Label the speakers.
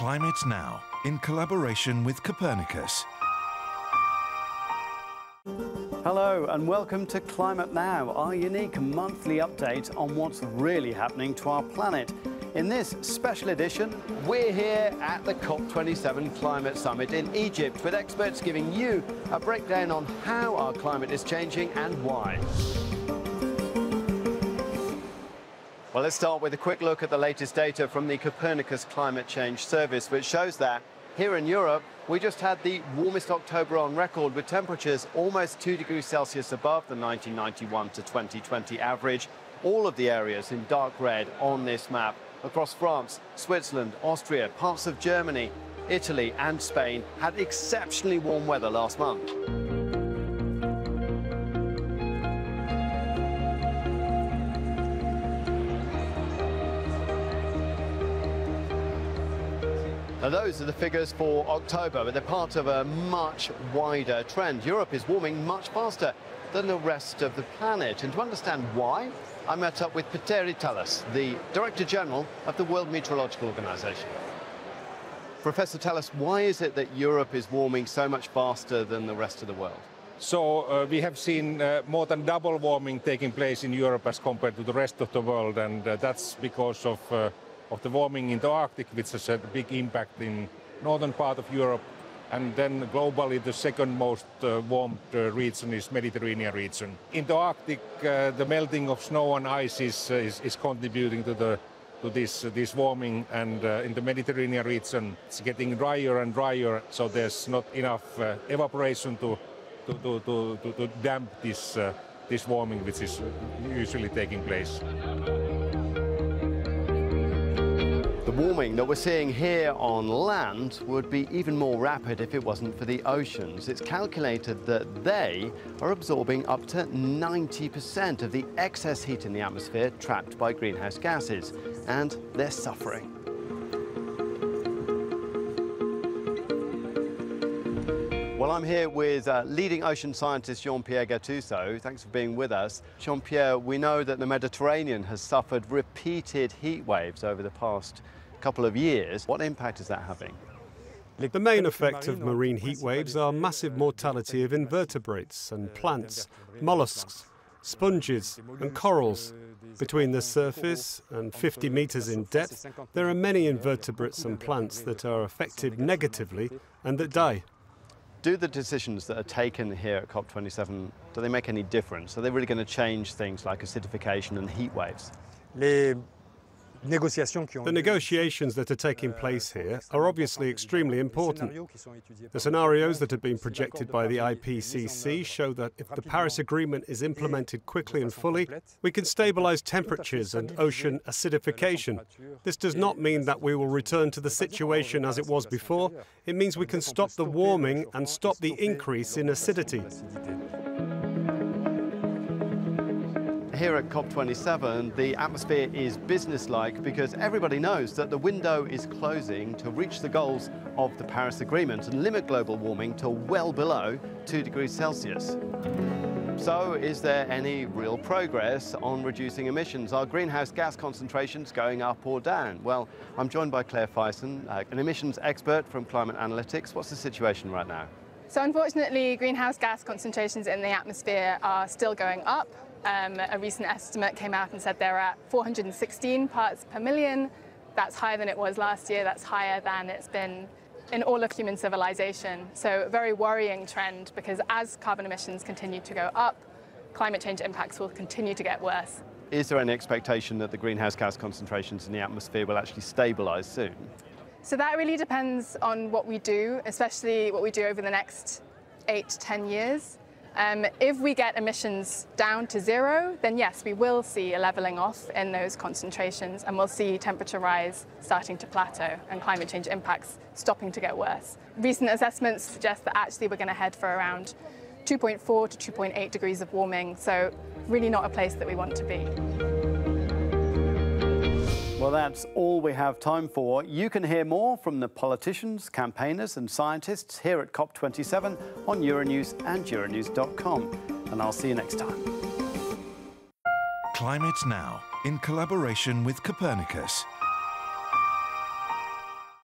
Speaker 1: Climate Now, in collaboration with Copernicus.
Speaker 2: Hello and welcome to Climate Now, our unique monthly update on what's really happening to our planet. In this special edition, we're here at the COP27 Climate Summit in Egypt with experts giving you a breakdown on how our climate is changing and why. Well, let's start with a quick look at the latest data from the Copernicus Climate Change Service, which shows that here in Europe, we just had the warmest October on record with temperatures almost 2 degrees Celsius above the 1991 to 2020 average. All of the areas in dark red on this map across France, Switzerland, Austria, parts of Germany, Italy and Spain had exceptionally warm weather last month. Now those are the figures for October, but they're part of a much wider trend. Europe is warming much faster than the rest of the planet. And to understand why, I met up with Petteri Taalas, the Director General of the World Meteorological Organization. Professor Taalas, why is it that Europe is warming so much faster than the rest of the world?
Speaker 3: So uh, we have seen uh, more than double warming taking place in Europe as compared to the rest of the world, and uh, that's because of uh, of the warming in the Arctic, which has had a big impact in northern part of Europe. And then globally, the second most uh, warmed uh, region is Mediterranean region. In the Arctic, uh, the melting of snow and ice is, uh, is, is, contributing to, the, to this, uh, this warming. And uh, in the Mediterranean region, it's getting drier and drier, so there's not enough evaporation to, to, to, to, to damp this, this warming, which is usually taking place.
Speaker 2: The warming that we're seeing here on land would be even more rapid if it wasn't for the oceans. It's calculated that they are absorbing up to 90% of the excess heat in the atmosphere trapped by greenhouse gases, and they're suffering. Well, I'm here with uh, leading ocean scientist Jean-Pierre Gattuso. Thanks for being with us. Jean-Pierre, we know that the Mediterranean has suffered repeated heat waves over the past couple of years. What impact is that having?
Speaker 4: The main effect of marine heat waves are massive mortality of invertebrates and plants, mollusks, sponges and corals. Between the surface and 50 meters in depth, there are many invertebrates and plants that are affected negatively and that die.
Speaker 2: Do the decisions that are taken here at COP27, do they make any difference? Are they really going to change things like acidification and heat waves?
Speaker 4: The negotiations that are taking place here are obviously extremely important. The scenarios that have been projected by the IPCC show that if the Paris Agreement is implemented quickly and fully, we can stabilize temperatures and ocean acidification. This does not mean that we will return to the situation as it was before. It means we can stop the warming and stop the increase in acidity.
Speaker 2: Here at COP27, the atmosphere is businesslike because everybody knows that the window is closing to reach the goals of the Paris Agreement and limit global warming to well below 2 degrees Celsius. So is there any real progress on reducing emissions? Are greenhouse gas concentrations going up or down? Well, I'm joined by Claire Fyson, uh, an emissions expert from Climate Analytics. What's the situation right now?
Speaker 5: So unfortunately, greenhouse gas concentrations in the atmosphere are still going up. Um, a recent estimate came out and said they're at 416 parts per million. That's higher than it was last year. That's higher than it's been in all of human civilization. So a very worrying trend because as carbon emissions continue to go up, climate change impacts will continue to get worse.
Speaker 2: Is there any expectation that the greenhouse gas concentrations in the atmosphere will actually stabilise soon?
Speaker 5: So that really depends on what we do, especially what we do over the next eight to 10 years. Um, if we get emissions down to zero, then yes, we will see a leveling off in those concentrations and we'll see temperature rise starting to plateau and climate change impacts stopping to get worse. Recent assessments suggest that actually we're going to head for around 2.4 to 2.8 degrees of warming, so really not a place that we want to be.
Speaker 2: Well, that's all we have time for. You can hear more from the politicians, campaigners and scientists here at COP27 on Euronews and Euronews.com. And I'll see you next time.
Speaker 1: Climate Now, in collaboration with Copernicus.